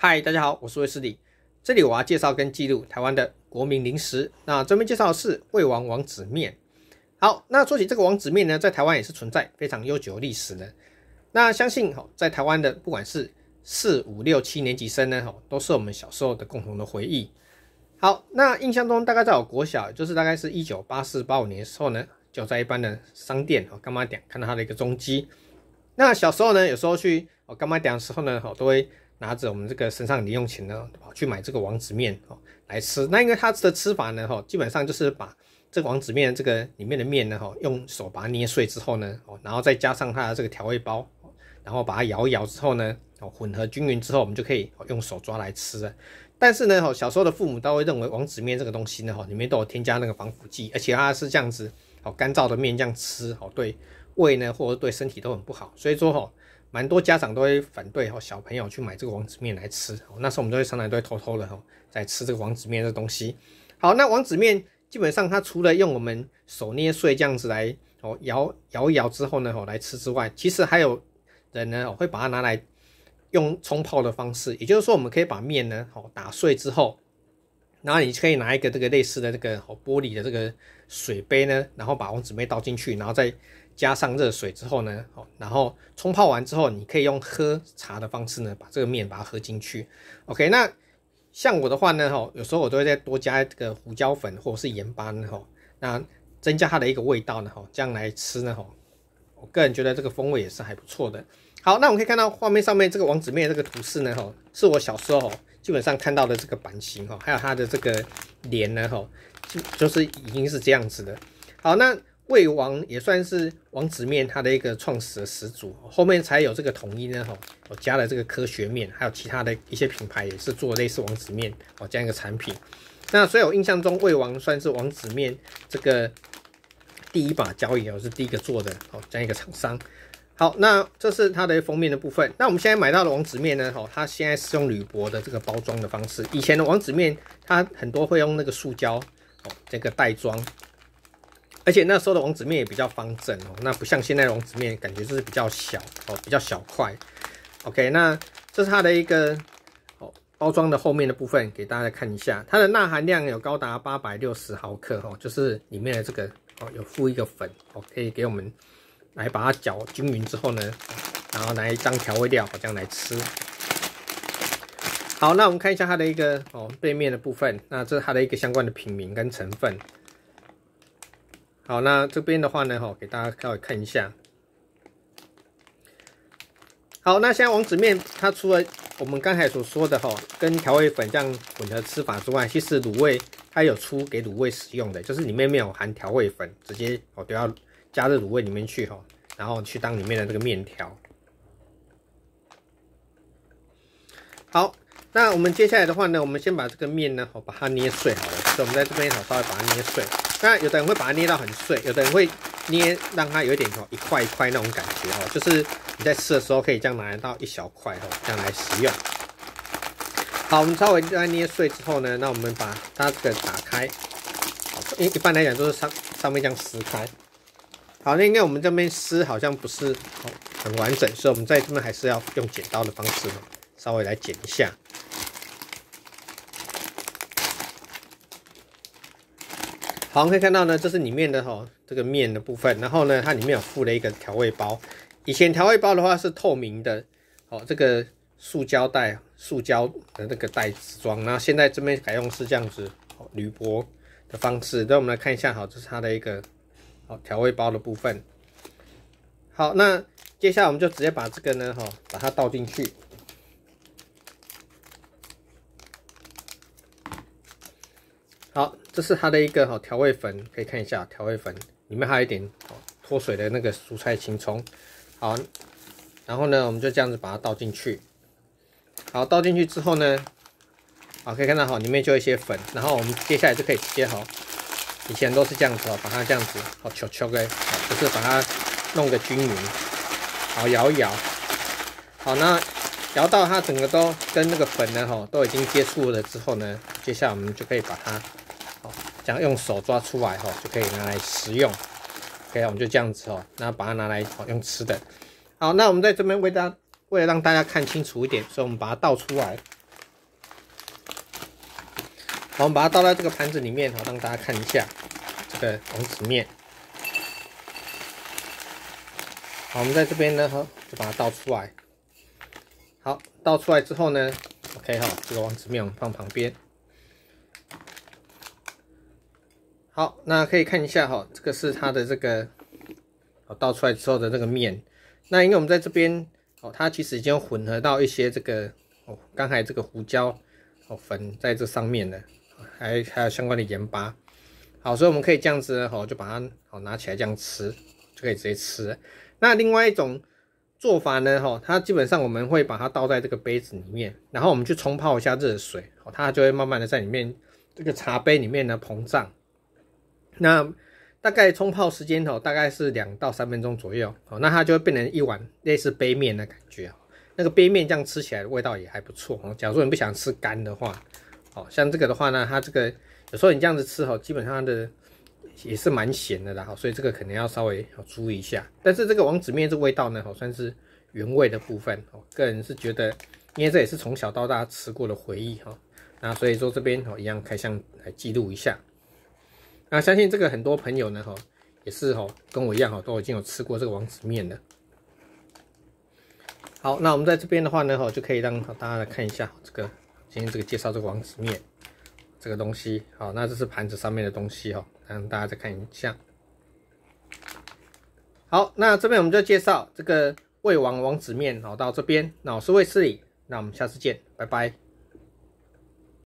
嗨，大家好，我是魏斯理。这里我要介绍跟记录台湾的国民零食。那这边介绍的是魏王王子面。好，那说起这个王子面呢，在台湾也是存在非常悠久的历史的。那相信哈，在台湾的不管是四五六七年级生呢，哈，都是我们小时候的共同的回忆。好，那印象中大概在我国小，就是大概是一九八四八五年的时候呢，就在一般的商店哦，干妈店看到它的一个踪迹。那小时候呢，有时候去哦干妈店的时候呢，哈，都会。拿着我们这个身上零用钱呢，跑去买这个王子面哦来吃。那因为它的吃法呢，哈，基本上就是把这个王子面这个里面的面呢，哈，用手把它捏碎之后呢，哦，然后再加上它的这个调味包，然后把它摇一摇之后呢，哦，混合均匀之后，我们就可以用手抓来吃了。但是呢，哈，小时候的父母都会认为王子面这个东西呢，哈，里面都有添加那个防腐剂，而且它是这样子，哦，干燥的面这样吃，哦，对胃呢或者对身体都很不好。所以说，哈。蛮多家长都会反对哈，小朋友去买这个王子面来吃。那时候我们都会常常都会偷偷的哈，在吃这个王子面这东西。好，那王子面基本上它除了用我们手捏碎这样子来哦摇摇一摇之后呢，哦来吃之外，其实还有人呢会把它拿来用冲泡的方式。也就是说，我们可以把面呢哦打碎之后，然后你可以拿一个这个类似的这个哦玻璃的这个水杯呢，然后把王子面倒进去，然后再。加上热水之后呢，哦，然后冲泡完之后，你可以用喝茶的方式呢，把这个面把它喝进去。OK，那像我的话呢，哈，有时候我都会再多加这个胡椒粉或者是盐巴呢，哈，那增加它的一个味道呢，哈，这样来吃呢，哈，我个人觉得这个风味也是还不错的。好，那我们可以看到画面上面这个王子面这个图示呢，哈，是我小时候基本上看到的这个版型，哈，还有它的这个脸呢，哈，就就是已经是这样子的。好，那。魏王也算是王子面它的一个创始始祖，后面才有这个统一呢。吼，我加了这个科学面，还有其他的一些品牌也是做类似王子面哦这样一个产品。那所以我印象中，魏王算是王子面这个第一把交椅，哦，是第一个做的哦这样一个厂商。好，那这是它的封面的部分。那我们现在买到的王子面呢？哈，它现在是用铝箔的这个包装的方式。以前的王子面，它很多会用那个塑胶哦这个袋装。而且那时候的王子面也比较方正哦，那不像现在的王子面，感觉就是比较小哦，比较小块。OK，那这是它的一个哦包装的后面的部分，给大家看一下，它的钠含量有高达八百六十毫克哦，就是里面的这个哦有附一个粉哦，可以给我们来把它搅均匀之后呢，然后来当调味料，这样来吃。好，那我们看一下它的一个哦背面的部分，那这是它的一个相关的品名跟成分。好，那这边的话呢，哈，给大家稍微看一下。好，那现在王子面它除了我们刚才所说的哈，跟调味粉这样混合吃法之外，其实卤味它有出给卤味使用的，就是里面没有含调味粉，直接哦都要加热卤味里面去哈，然后去当里面的这个面条。好，那我们接下来的话呢，我们先把这个面呢，哦把它捏碎好了，所以我们在这边好稍微把它捏碎。那有的人会把它捏到很碎，有的人会捏让它有一点哦一块一块那种感觉哦，就是你在吃的时候可以这样拿得到一小块哦，这样来食用。好，我们稍微把它捏碎之后呢，那我们把它这个打开，一一般来讲都是上上面这样撕开。好，那因为我们这边撕好像不是很完整，所以我们在这边还是要用剪刀的方式稍微来剪一下。好，可以看到呢，这是里面的哈这个面的部分，然后呢，它里面有附了一个调味包。以前调味包的话是透明的，哦，这个塑胶袋、塑胶的那个袋子装，然后现在这边改用是这样子铝箔的方式。那我们来看一下，好，这是它的一个好调味包的部分。好，那接下来我们就直接把这个呢，哈，把它倒进去。好，这是它的一个好调味粉，可以看一下调味粉里面还有一点脱水的那个蔬菜青葱。好，然后呢，我们就这样子把它倒进去。好，倒进去之后呢，好可以看到好里面就一些粉，然后我们接下来就可以切好，以前都是这样子哦，把它这样子好敲敲的，就是把它弄个均匀，好摇一摇。好，那摇到它整个都跟那个粉呢哈都已经接触了之后呢，接下来我们就可以把它。这样用手抓出来哈，就可以拿来食用。OK，我们就这样子哦，那把它拿来用吃的。好，那我们在这边为大家为了让大家看清楚一点，所以我们把它倒出来。好，我们把它倒在这个盘子里面，好让大家看一下这个王子面。好，我们在这边呢，哈，就把它倒出来。好，倒出来之后呢，OK 哈，这个王子面我们放旁边。好，那可以看一下哈，这个是它的这个，哦，倒出来之后的这个面。那因为我们在这边，哦，它其实已经混合到一些这个，哦，刚才这个胡椒，哦，粉在这上面了，还还有相关的盐巴。好，所以我们可以这样子，哦，就把它，哦，拿起来这样吃，就可以直接吃。那另外一种做法呢，哈，它基本上我们会把它倒在这个杯子里面，然后我们去冲泡一下热水，哦，它就会慢慢的在里面这个茶杯里面呢膨胀。那大概冲泡时间哦，大概是两到三分钟左右，哦，那它就会变成一碗类似杯面的感觉哦，那个杯面这样吃起来的味道也还不错哦。假如说你不想吃干的话，哦，像这个的话呢，它这个有时候你这样子吃哦，基本上的。也是蛮咸的啦，所以这个可能要稍微注意一下。但是这个王子面这味道呢，好算是原味的部分，哦，个人是觉得，因为这也是从小到大吃过的回忆，哈，那所以说这边哦一样开箱来记录一下。那相信这个很多朋友呢，哈，也是哈跟我一样，哈，都已经有吃过这个王子面了。好，那我们在这边的话呢，哈，就可以让大家来看一下这个今天这个介绍这个王子面这个东西。好，那这是盘子上面的东西，哈。让大家再看一下。好，那这边我们就介绍这个魏王王子面，好到这边，那我是魏斯礼，那我们下次见，拜拜。